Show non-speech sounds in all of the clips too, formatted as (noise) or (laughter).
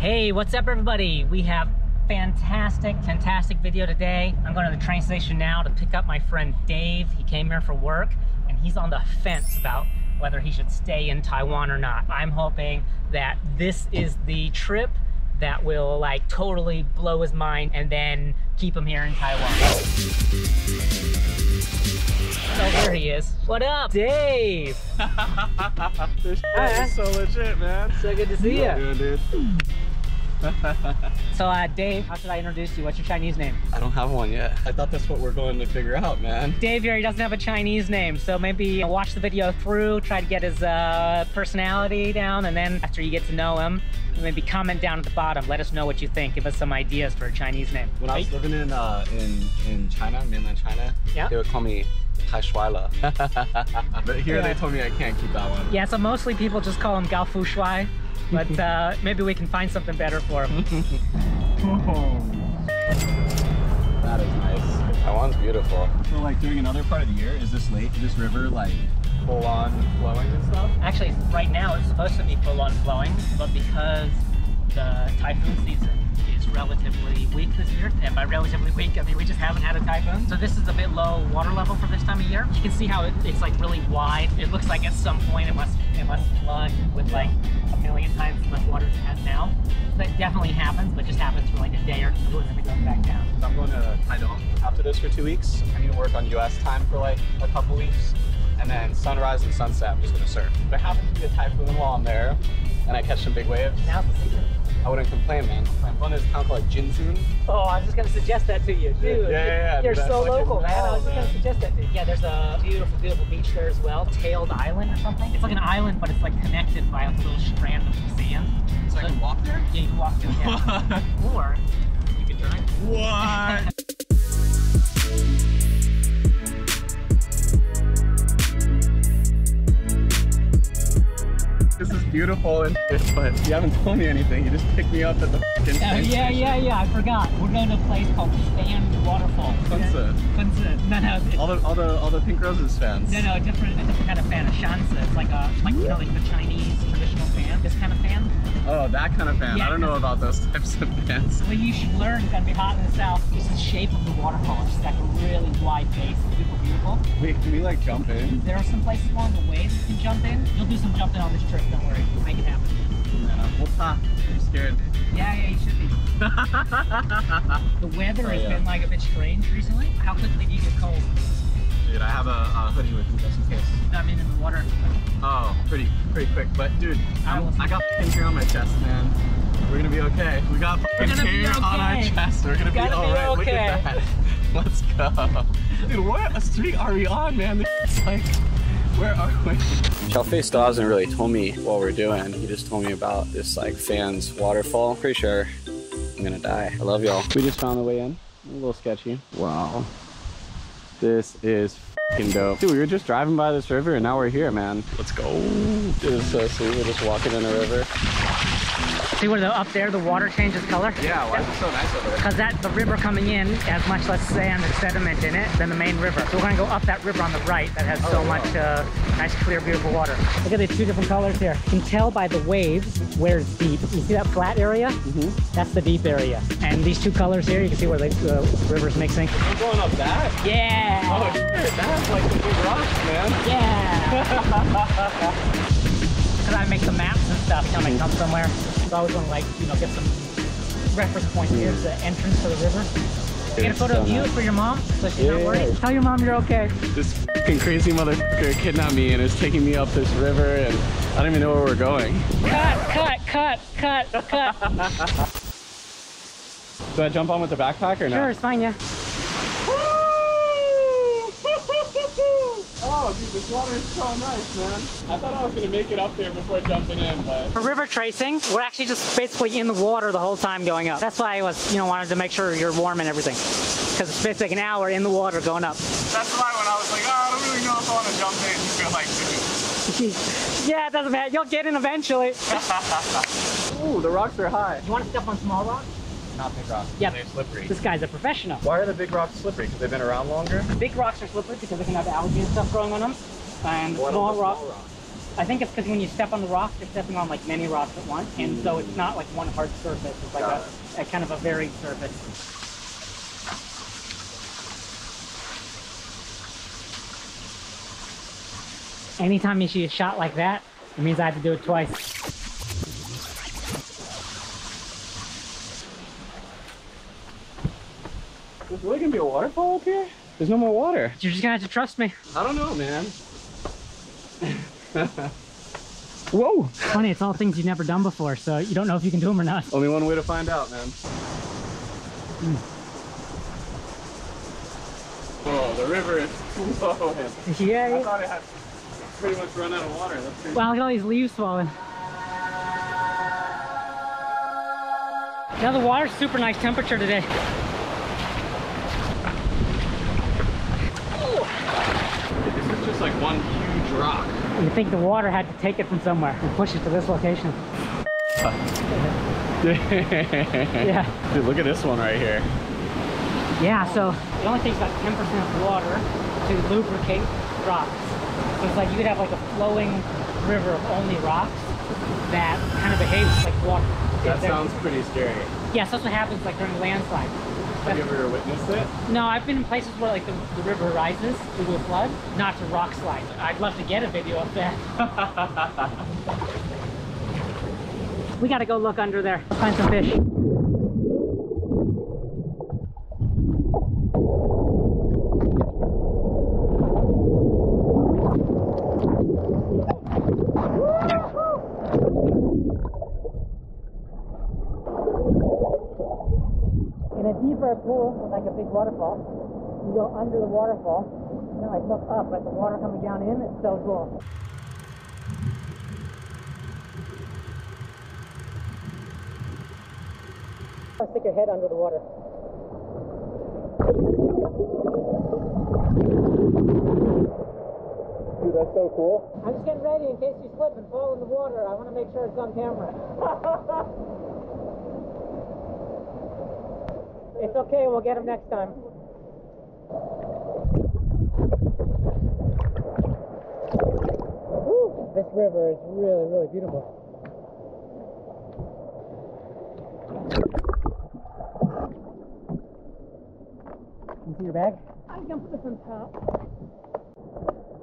Hey, what's up everybody? We have fantastic, fantastic video today. I'm going to the train station now to pick up my friend Dave. He came here for work and he's on the fence about whether he should stay in Taiwan or not. I'm hoping that this is the trip that will like totally blow his mind and then keep him here in Taiwan. Oh, there he is. What up, Dave? (laughs) this Hi. is so legit, man. So good to see How you. you doing, dude? So, uh, Dave, how should I introduce you? What's your Chinese name? I don't have one yet. I thought that's what we're going to figure out, man. Dave here, he doesn't have a Chinese name, so maybe watch the video through, try to get his uh, personality down, and then after you get to know him, maybe comment down at the bottom. Let us know what you think. Give us some ideas for a Chinese name. When I was living in uh, in in China, mainland China, Yeah. they would call me Tai Shuaila. (laughs) but here Yeah. they told me I can't keep that one. Yeah, so mostly people just call him Gao Fu Shuai, but uh, maybe we can find something better for him. (laughs) That is nice. Taiwan's beautiful. So like during another part of the year, is this lake, this river like full on flowing and stuff? Actually, right now it's supposed to be full on flowing, but because the typhoon season is relatively weak this year, and by relatively weak, I mean we just haven't had a typhoon. So this is a bit low water level for this time of year. You can see how it, it's like really wide. It looks like at some point it must it must flood with like a million times as much water as it has now. That definitely happens, but just happens for like a day or two and then it goes back down. So I'm going to Taiwan after this for two weeks. I need to work on US time for like a couple weeks. And then sunrise and sunset, I'm just gonna surf. If there happens to be a typhoon while I'm there and I catch some big waves, Now's the season. I wouldn't complain, man. I'm going to this town called Jinzun. Oh, I was just gonna suggest that to you, dude. Yeah, yeah, yeah, You're so local, man. I was know, just gonna suggest that to you. Yeah, there's a beautiful, beautiful beach there as well. Tailed Island or something. It's like an island, but it's like connected by a little strand of sand. So I can walk there? Yeah, you can walk through yeah. (laughs) or you can drive. What? This is beautiful and but you haven't told me anything. You just picked me up at the fucking Oh, yeah, yeah, yeah. I forgot. We're going to a place called Fan Waterfall. Funse. Funse. No, no. It's, All the all the all the Pink Roses fans. no, no, a different, a different kind of fan. A shansa. It's like a, like you know, like the Chinese. This kind of fan. Oh, that kind of fan. Yeah, I don't know about those (laughs) types of fans. Well, you should learn. It's gonna be hot in the south. It's the shape of the waterfall. It's just got a really wide base. It's super beautiful. Wait, can we like jump in? There are some places along the way that you can jump in. You'll do some jumping on this trip. Don't worry. We'll make it happen. Yeah. Well, ah, I'm scared. Yeah, yeah, you should be. (laughs) The weather has Oh, yeah. been like a bit strange recently. How quickly do you get cold? Dude, I have a, a hoodie with me just in case. I mean, in the water. Oh, pretty pretty quick. But dude, I I'm, will- I got fucking hair on my chest, man. We're gonna be okay. We got fucking gonna be hair on our chest. We're gonna be Gotta be alright. Look okay. at that. (laughs) Let's go. Dude, what a street are we on, man? (laughs) It's like, where are we? Xiaofei still hasn't really told me what we're doing. He just told me about this like fans waterfall. Pretty sure I'm gonna die. I love y'all. We just found the way in. A little sketchy. Wow. This is fucking dope. Dude, we were just driving by this river and now we're here, man. Let's go. Dude, it's so sweet. We're just walking in a river. See where the up there the water changes color? Yeah, why is it so nice over there? Because that the river coming in has much less sand and sediment in it than the main river. So we're gonna go up that river on the right that has so Oh, wow. much uh, nice, clear, beautiful water. Look at these two different colors here. You can tell by the waves where it's deep. You see that flat area? Mm-hmm. That's the deep area. And these two colors here, you can see where the uh, river's mixing. I'm going up that? Yeah! Oh, shit, that's like the big rocks, man. Yeah! (laughs) Because I make the maps and stuff when I come somewhere. So I always want to like, you know, get some reference points. Here's the entrance to the river. Get a photo so of you nice. for your mom, so she's not Yeah. worried. Tell your mom you're okay. This fucking crazy motherfucker kidnapped me and is taking me up this river and I don't even know where we're going. Cut, cut, cut, cut, cut. (laughs) Do I jump on with the backpack or no? sure, it's fine, yeah. Oh, dude, this water is so nice, man. I thought I was gonna make it up there before jumping in, but For river tracing, we're actually just basically in the water the whole time going up. That's why I was, you know, wanted to make sure you're warm and everything. Because it's basically like an hour in the water going up. that's why when I was like, oh, I don't really know if I want to jump in, you feel like, dude. (laughs) yeah, it doesn't matter. You'll get in eventually. (laughs) Ooh, the rocks are high. You want to step on small rocks? Not big rocks. Yep. They're slippery. This guy's a professional. Why are the big rocks slippery? Because they've been around longer? Big rocks are slippery because they can have algae and stuff growing on them. And small the rocks, small rocks? I think it's because when you step on the rock, you're stepping on like many rocks at once, and so it's not like one hard surface. It's like a, a kind of a varied surface. Anytime you see a shot like that, it means I have to do it twice. There's really gonna be a waterfall up here? There's no more water. You're just gonna have to trust me. I don't know, man. (laughs) Whoa! Funny, it's all things you've never done before, so you don't know if you can do them or not. Only one way to find out, man. Mm. Whoa, the river is (laughs) flowing. Yeah. I thought it had pretty much run out of water. That's. Wow, look at all these leaves falling. Now the water's super nice temperature today. Just like one huge rock. You think the water had to take it from somewhere and push it to this location. (laughs) yeah. Dude, look at this one right here. Yeah, so it only takes about 10% of water to lubricate rocks. So it's like you could have like a flowing river of only rocks that kind of behaves like water. That sounds pretty scary. Yes, yeah, so that's what happens like during a landslide. Have you ever witnessed it? No, I've been in places where like the, the river rises to a flood, not to rock slide. I'd love to get a video of that. (laughs) we gotta go look under there, find some fish. In a deeper pool, like a big waterfall, you go under the waterfall, and then like look up at the water coming down in, it's so cool. Stick your head under the water. Dude, that's so cool. I'm just getting ready in case you slip and fall in the water. I want to make sure it's on camera. (laughs) it's okay, we'll get him next time. Woo, this river is really, really beautiful. You see your bag? I can put this on top.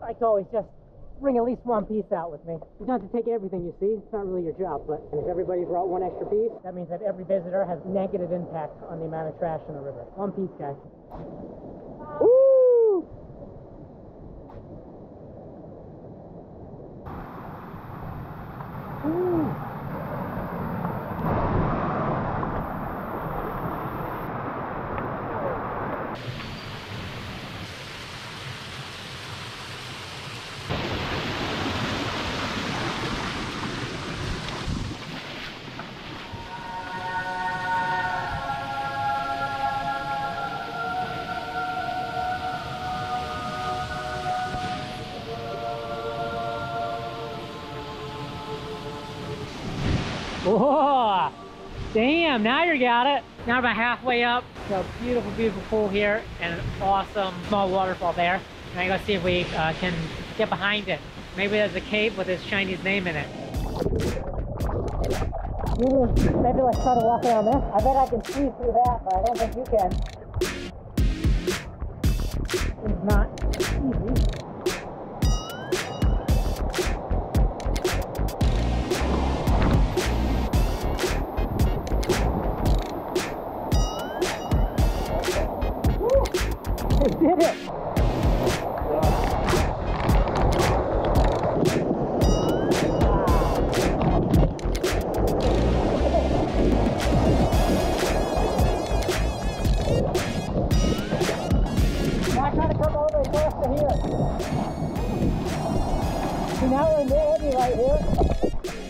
I can always just bring at least one piece out with me. You don't have to take everything you see. It's not really your job, but if everybody brought one extra piece, that means that every visitor has negative impact on the amount of trash in the river. One piece, guys. Woo! Whoa! Damn, now you got it. Now about halfway up. So beautiful, beautiful pool here and an awesome small waterfall there. And I gotta see if we uh, can get behind it. Maybe there's a cave with his Chinese name in it. Maybe let's try to walk around this. I bet I can see through that, but I don't think you can. We did it! Come here. Now we're in the right here.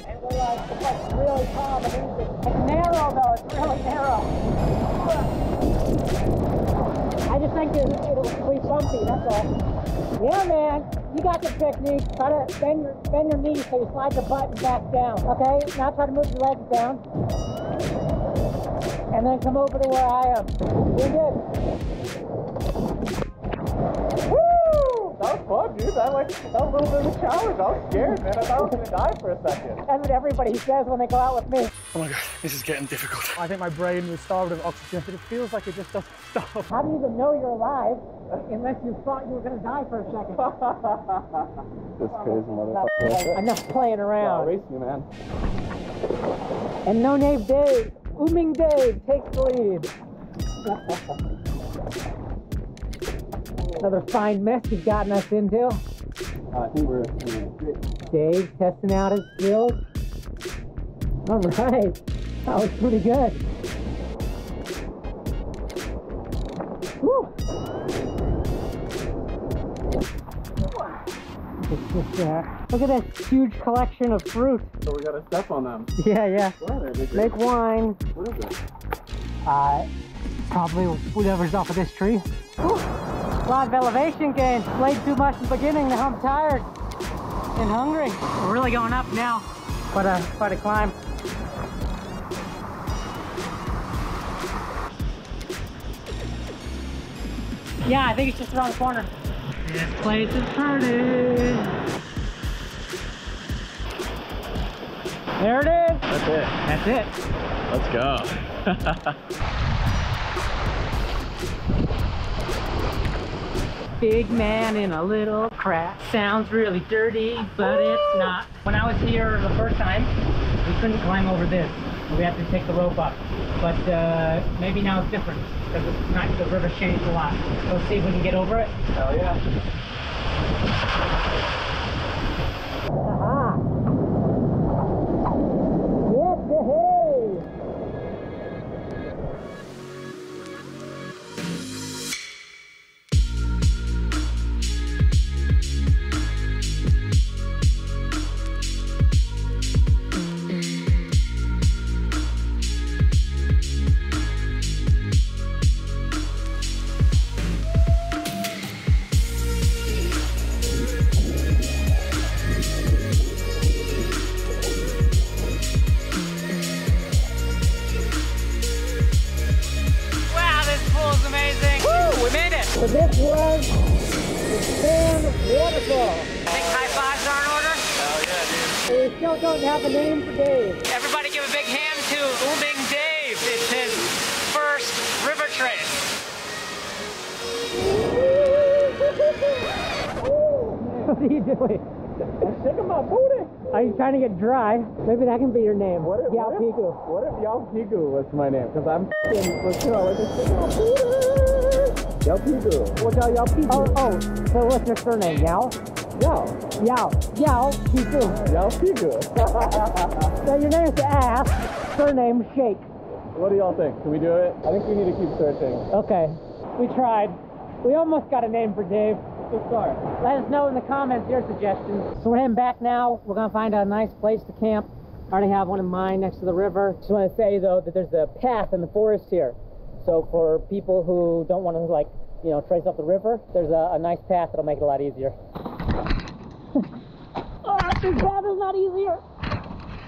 And we're like, it's really calm and easy. It's narrow though, it's really narrow. I just think it, it'll be that's all. Yeah, man, you got the technique. Try to bend your, bend your knees so you slide the button back down. Okay, now try to move your legs down. And then come over to where I am. You're good. Woo! That was fun, dude. That like a little bit of a challenge. I was scared, man. I thought I was gonna die for a second. That's what everybody says when they go out with me. Oh my god, this is getting difficult. I think my brain was starved of oxygen, but it feels like it just doesn't stop. How do you even know you're alive unless you thought you were gonna die for a second? (laughs) This crazy motherfucker. Enough playing I'll around. race you, man. And no name Dave, Ooming Dave takes the lead. (laughs) Another fine mess you've gotten us into. Uh, I think we're. Dave testing out his skills. All right, that was pretty good. Whew. It's just, uh, look at this huge collection of fruit. so we gotta step on them. Yeah, yeah. What? Make wine. What is it? Uh, probably whatever's off of this tree. A lot of elevation gain. Played too much in the beginning, now I'm tired and hungry. We're really going up now. Quite a, uh, quite a climb. Yeah, I think it's just around the corner. This place is pretty. There it is. That's it. That's it. Let's go. (laughs) Big man in a little crack. Sounds really dirty, but it's not. When I was here the first time, we couldn't climb over this. We had to take the rope up. But uh, maybe now it's different because it's not the river's changed a lot. Let's see if we can get over it. Hell yeah. Still don't have a name for Dave. Everybody give a big hand to Ooming Dave. It's his first river trace. (laughs) what are you doing? I'm shaking my booty. Are you trying to get dry? Maybe that can be your name. What if, Yao what if, Pigu. what if Yao Pigu was my name? Because I'm f***ing, let's go, let's just my booty. Yao Pigu. What's Yao Yao Pigu? Oh, oh, so what's your surname? Yao? Yao. Yao. Yao Pigu. Yao Pigu. (laughs) So your name is Ass, surname Shake. what do y'all think? Can we do it? I think we need to keep searching. Okay, we tried. We almost got a name for Dave. Good start. Let us know in the comments your suggestions. So we're heading back now. We're gonna find a nice place to camp. I already have one in mind next to the river. Just want to say though that there's a path in the forest here. So for people who don't want to like, you know, trace up the river, there's a, a nice path that'll make it a lot easier. Oh, this is not easier.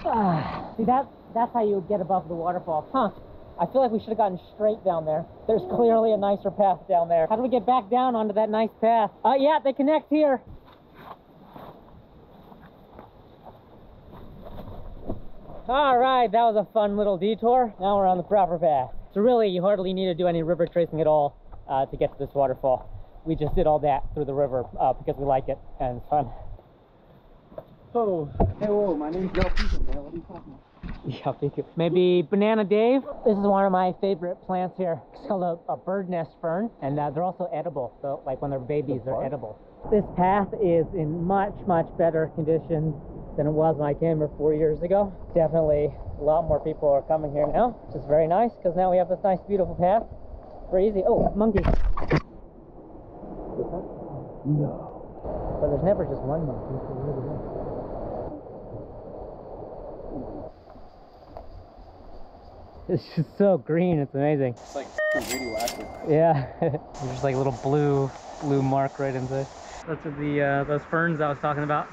Ah, see that that's how you get above the waterfall. Huh. I feel like we should have gotten straight down there. There's clearly a nicer path down there. How do we get back down onto that nice path? Uh, yeah, they connect here. All right, that was a fun little detour. Now we're on the proper path. So really, you hardly need to do any river tracing at all uh, to get to this waterfall. We just did all that through the river uh, because we like it and it's fun. Oh, hey, whoa, my name's Yao Pigu, man. What are you talking about? Yeah, thank you. Maybe Banana Dave. This is one of my favorite plants here. It's called a, a bird nest fern, and uh, they're also edible. So, like when they're babies, they're edible. This path is in much, much better condition than it was when I came here four years ago. Definitely a lot more people are coming here now, which is very nice because now we have this nice, beautiful path. Very easy. Oh, monkey. No. But there's never just one monkey. so where do we go? It's just so green, it's amazing. It's like radioactive. Yeah, there's just like a little blue, blue mark right inside. Those are the uh, those ferns I was talking about.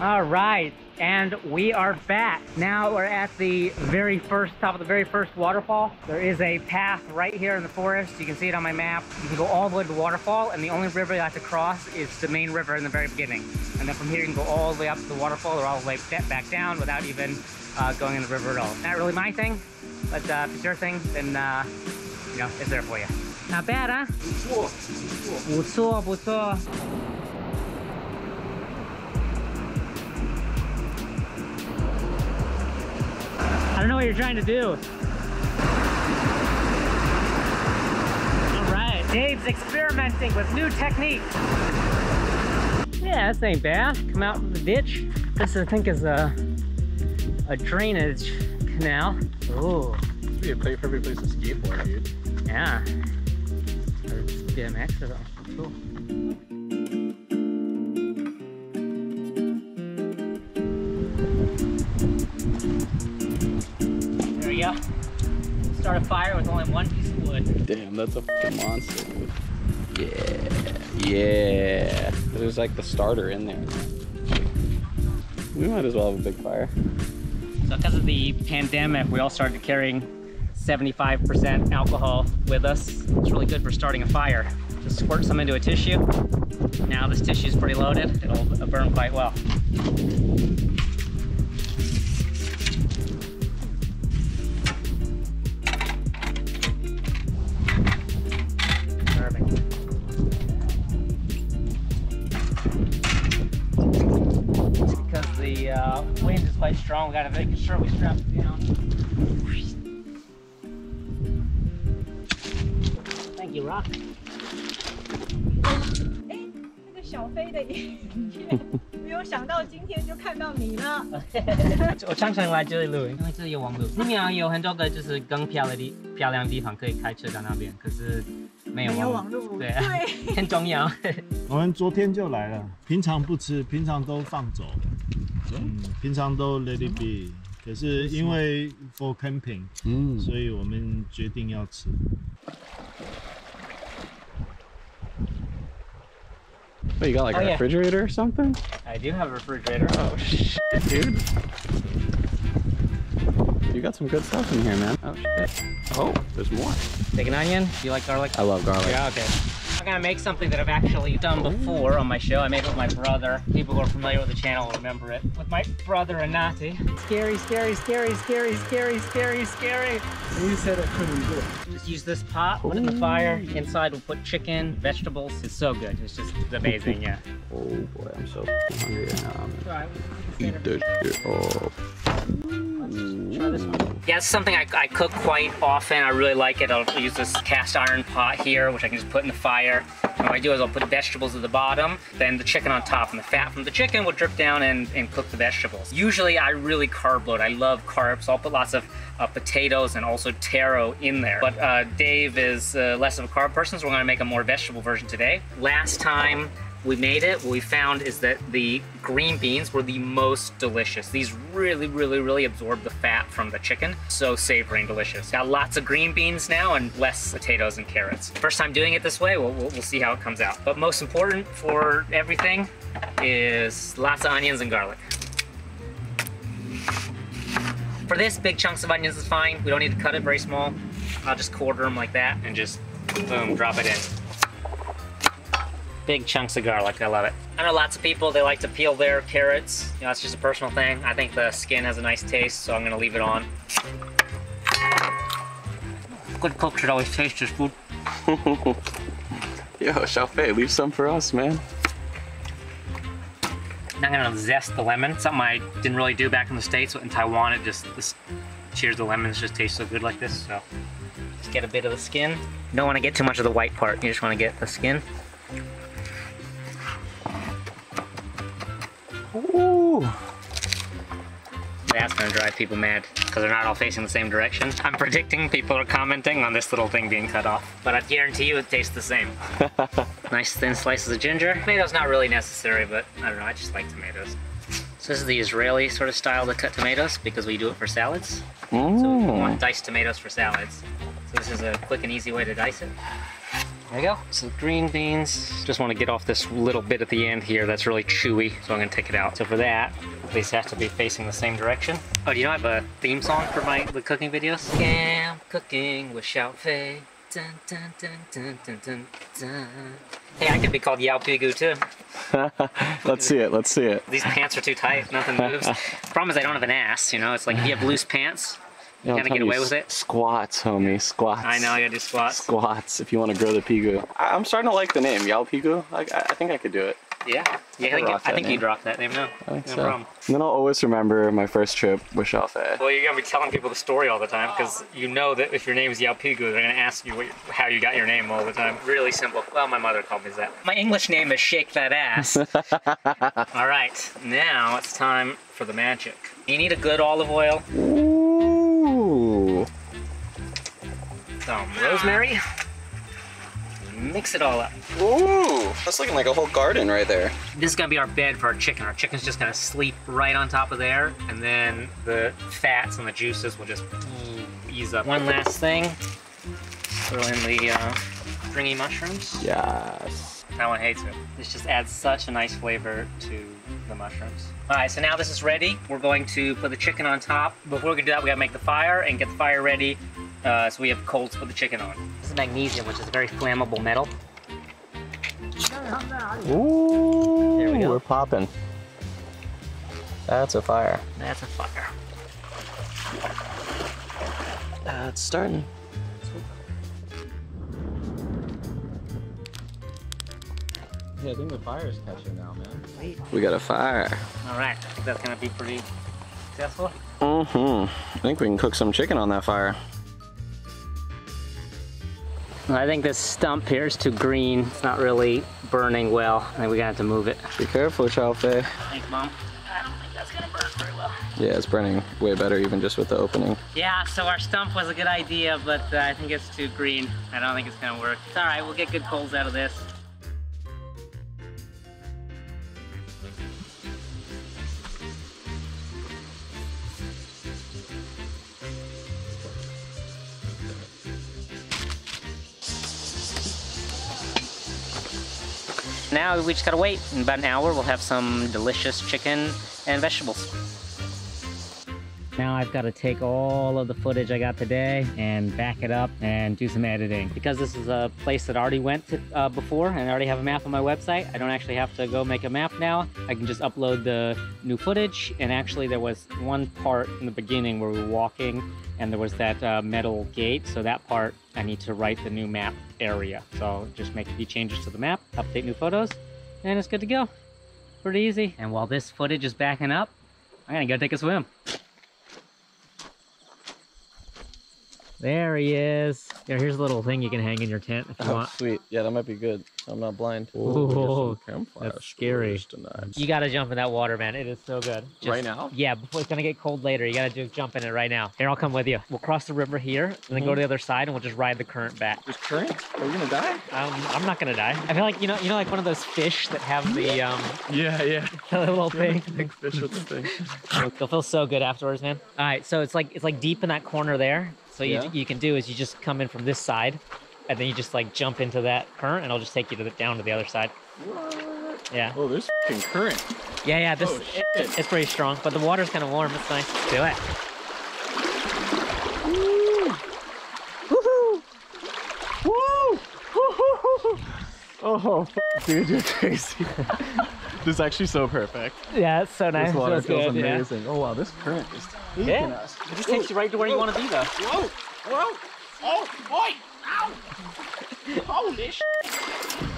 All right, and we are back. Now we're at the very first, top of the very first waterfall. There is a path right here in the forest. You can see it on my map. You can go all the way to the waterfall, and the only river you have to cross is the main river in the very beginning. And then from here, you can go all the way up to the waterfall or all the way back down without even uh, going in the river at all. Not really my thing, but uh, if it's your thing, then, uh, you know, it's there for you. Not bad, huh? Good don't know what you're trying to do. All right, Dave's experimenting with new techniques. Yeah, this ain't bad. Come out from the ditch. This, I think, is a, a drainage canal. Ooh. This would be a perfect place to skateboard, dude. Yeah. Or BMX or something. Cool. Go. Start a fire with only one piece of wood. Damn, that's a monster, dude. Yeah, yeah. There's like the starter in there. We might as well have a big fire. So because of the pandemic, we all started carrying 75% alcohol with us. It's really good for starting a fire. Just squirt some into a tissue. Now this tissue is pretty loaded. It'll burn quite well. Quite strong, we gotta make sure we strap it down. Thank you, Rock. 哎，那个小飞的影片，没有想到今天就看到你了。(laughs) 我常常来这里录，因为这里有网路。那边有很多个就是更漂亮的地漂亮的地方可以开车到那边，可是没有网网路，对啊对，(laughs) 很重要。我们昨天就来了，平常不吃，平常都放走，嗯，平常都 let it be。可是因为 for camping，嗯，所以我们决定要吃。 What, you got like Oh, a yeah. refrigerator or something? I do have a refrigerator. Oh (laughs) shit, dude. You got some good stuff in here, man. Oh shit. Oh, there's more. Big an onion. Do you like garlic? I love garlic. Yeah, okay. I'm gonna make something that I've actually done before on my show. I made it with my brother. People who are familiar with the channel will remember it. With my brother Anati. Scary, scary, scary, scary, scary, scary, scary. You said I couldn't do it. Just use this pot, put it in the fire. Inside we'll put chicken, vegetables. It's so good. It's just amazing, yeah. Oh boy, I'm so hungry right now. I'm gonna Right. eat this shit up. Try this one. Yeah, it's something I, I cook quite often. I really like it. I'll use this cast iron pot here, which I can just put in the fire. And what I do is I'll put vegetables at the bottom, then the chicken on top, and the fat from the chicken will drip down and, and cook the vegetables. Usually I really carb load. I love carbs, I'll put lots of uh, potatoes and also taro in there. But uh, Dave is uh, less of a carb person, so we're gonna make a more vegetable version today. Last time we made it, what we found is that the green beans were the most delicious. These really, really, really absorb the fat from the chicken. So savory and delicious. Got lots of green beans now and less potatoes and carrots. First time doing it this way, we'll, we'll, we'll see how it comes out. But most important for everything is lots of onions and garlic. For this, big chunks of onions is fine. We don't need to cut it very small. I'll just quarter them like that and just boom, drop it in. Big chunks of garlic, I love it. I know lots of people, they like to peel their carrots. You know, that's just a personal thing. I think the skin has a nice taste, so I'm gonna leave it on. Good cook should always taste his food. (laughs) Yo, Xiaofei, leave some for us, man. I'm gonna zest the lemon, something I didn't really do back in the States, but in Taiwan it just, this cheers the lemons just taste so good like this, so. Just get a bit of the skin. Don't wanna get too much of the white part, you just wanna get the skin. Ooh. That's gonna drive people mad because they're not all facing the same direction. I'm predicting people are commenting on this little thing being cut off, but I guarantee you it tastes the same. (laughs) nice thin slices of ginger. Tomatoes not really necessary, but I don't know, I just like tomatoes. So this is the Israeli sort of style to cut tomatoes because we do it for salads. So we Mm. want diced tomatoes for salads. So this is a quick and easy way to dice it. There you go. Some green beans. Just want to get off this little bit at the end here that's really chewy, so I'm gonna take it out. So for that, these have to be facing the same direction. Oh, do you know I have a theme song for my the cooking videos? Scam cooking with Xiao Fei. Dun, dun, dun, dun, dun, dun. Hey, I could be called Yao Pigu too. (laughs) let's see it. Let's see it. These pants are too tight. Nothing moves. (laughs) Problem is I don't have an ass. You know, it's like if you have loose pants, Yo, kind of get away with it. Squats, homie. Squats. I know I gotta do squats. Squats. If you want to grow the pigu. I- I'm starting to like the name Yao Pigu. I I think I could do it. Yeah, yeah. I think, I think you'd rock that name now. I think no so. problem. And then I'll always remember my first trip with Xiaofei. Well, you're gonna be telling people the story all the time because you know that if your name is Yao Pigu, they're gonna ask you what, how you got your name all the time. Really simple. Well, my mother called me that. My English name is Shake That Ass. (laughs) all right, now it's time for the magic. You need a good olive oil, some rosemary. Mix it all up. Ooh. That's looking like a whole garden right there. This is gonna be our bed for our chicken. Our chicken's just gonna sleep right on top of there, and then the fats and the juices will just ease up. One last thing, throw in the uh, stringy mushrooms. Yes. That one hates it. This just adds such a nice flavor to the mushrooms. All right, so now this is ready. We're going to put the chicken on top. Before we can do that, we gotta make the fire and get the fire ready uh, so we have coals for the chicken on. This is magnesium, which is a very flammable metal. Ooh. There we go. We're popping. That's a fire. That's a fire. Uh, it's starting. Yeah, I think the fire is catching now, man. We got a fire. All right, I think that's gonna be pretty successful. Mm-hmm. I think we can cook some chicken on that fire. I think this stump here is too green. It's not really burning well. I think we're gonna have to move it. Be careful, Xiaofei. Thanks, Mom. I don't think that's gonna burn very well. Yeah, it's burning way better even just with the opening. Yeah, so our stump was a good idea, but uh, I think it's too green. I don't think it's gonna work. It's all right, we'll get good coals out of this. Now we just gotta wait. In about an hour, we'll have some delicious chicken and vegetables. Now I've got to take all of the footage I got today and back it up and do some editing. Because this is a place that I already went to uh, before and I already have a map on my website, I don't actually have to go make a map now. I can just upload the new footage. And actually there was one part in the beginning where we were walking and there was that uh, metal gate. So that part, I need to write the new map area. So just make a few changes to the map, update new photos, and it's good to go. Pretty easy. And while this footage is backing up, I'm gonna go take a swim. There he is. Here, here's a little thing you can hang in your tent if you Oh, want. sweet. Yeah, that might be good. I'm not blind. Ooh, campfire that's scary. stories You gotta jump in that water, man. It is so good. Just- Right now? Yeah, before it's gonna get cold later. You gotta just jump in it right now. Here, I'll come with you. We'll cross the river here, and then go to the other side, and we'll just ride the current back. There's current? Are we gonna die? Um, I'm not gonna die. I feel like you know, you know, like one of those fish that have the um, Yeah, yeah. (laughs) the little thing. Big fish with the thing. (laughs) They'll feel so good afterwards, man. All right, so it's like it's like deep in that corner there. So you, Yeah. you can do is you just come in from this side, and then you just like jump into that current, and it'll just take you to the, down to the other side. Yeah, Oh, there's fucking current. yeah, yeah. This Oh, it- shit. it's pretty strong, but the water's kind of warm. It's nice. Do it. Oh, (laughs) dude, you're crazy. (laughs) this is actually so perfect. Yeah, it's so nice. This water Feels feels good, yeah. amazing. Oh wow, this current is taking Yeah. us. It just takes you right to where you want to be, though. Whoa! Whoa! Oh, boy! Ow! (laughs) Holy sh!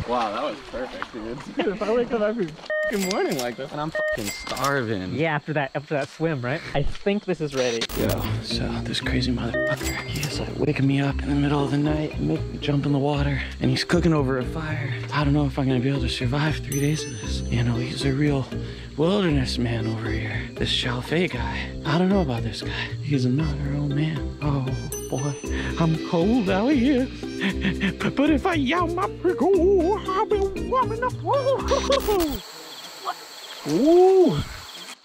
Wow, that was perfect, dude. Dude, (laughs) if I wake up every fucking morning like this, and I'm fucking starving. Yeah, after that, after that swim, right? I think this is ready. Yo, so this crazy motherfucker, he is like waking me up in the middle of the night, and making me jump in the water, and he's cooking over a fire. I don't know if I'm gonna be able to survive three days of this. You know, he's a real wilderness man over here. This Xiao Fei guy. I don't know about this guy. He's another old man. Oh boy, I'm cold out here. (laughs) But if I yell my prickle, I'll be warm enough. (laughs) Ooh.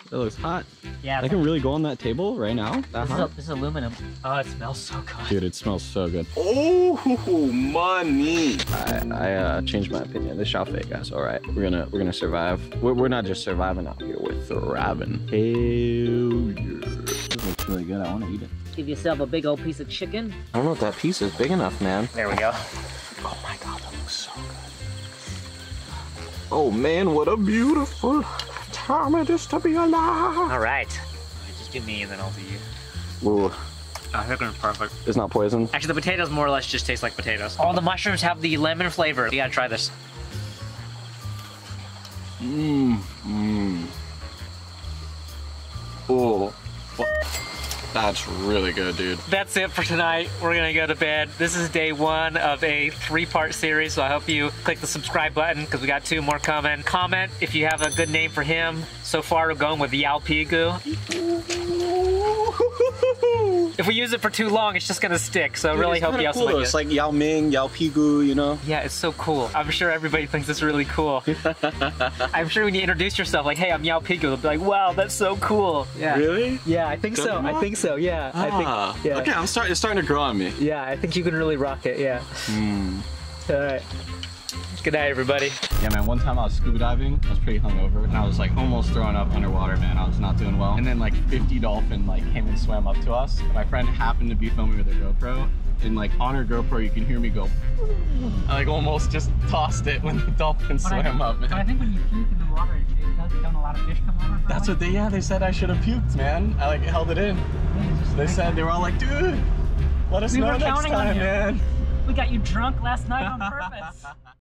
That looks hot. Yeah. I can really go on that table right now. That This is, hot? this is aluminum. Oh, it smells so good. Dude, it smells so good. Oh, money! I, I uh, changed my opinion. This Xiaofei guy's all right. We're gonna we're gonna survive. We're, we're not just surviving out here. We're thriving. Hell yeah! This looks really good. I want to eat it. Give yourself a big old piece of chicken. I don't know if that piece is big enough, man. There we go. Oh my god, that looks so good. Oh man, what a beautiful time it is to be alive. All right. Just give me and then I'll do you. Ooh, Oh, chicken's perfect. it's not poison. Actually, the potatoes more or less just taste like potatoes. All the mushrooms have the lemon flavor. You gotta try this. Mmm. That's really good, dude. That's it for tonight. We're gonna go to bed. This is day one of a three-part series, so I hope you click the subscribe button because we got two more coming. Comment if you have a good name for him. So far, we're going with Yao Pigu. If we use it for too long, it's just gonna stick. So really hope you like. It's like Yao Ming, Yao Pigu, you know? Yeah, it's so cool. I'm sure everybody thinks it's really cool. (laughs) I'm sure when you introduce yourself, like, hey, I'm Yao Pigu, they'll be like, wow, that's so cool. Yeah. Really? Yeah, I think so. I think so. Yeah. I Ah, think. Yeah. okay, I'm starting. It's starting to grow on me. Yeah, I think you can really rock it. Yeah. Hmm. All right. Good night, everybody. Yeah, man. One time I was scuba diving. I was pretty hungover, and I was like almost throwing up underwater, man. I was not doing well. And then like 50 dolphin like came and swam up to us. My friend happened to be filming with a GoPro, and like on her GoPro, you can hear me go. I like almost just tossed it when the dolphin swam up, man. I think when you puke in the water, it, it does don't a lot of fish come over. That's what they. Yeah, they said I should have puked, man. I like held it in. They said they were all like, dude, let us We know next counting on time, man. we got you drunk last night on purpose. (laughs)